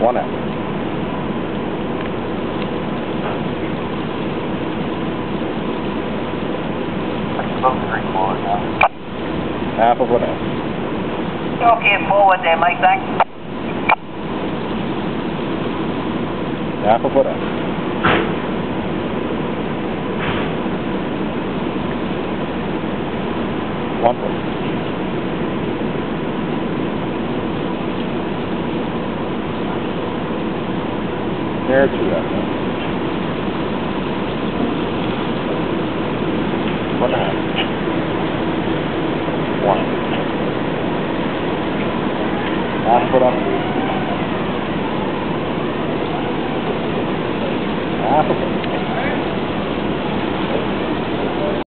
One out. Half of what else? Okay, forward there, Mike, Thanks. Half of what else? One foot. Near to that. huh? One and a half. One. Half foot up. Half a foot.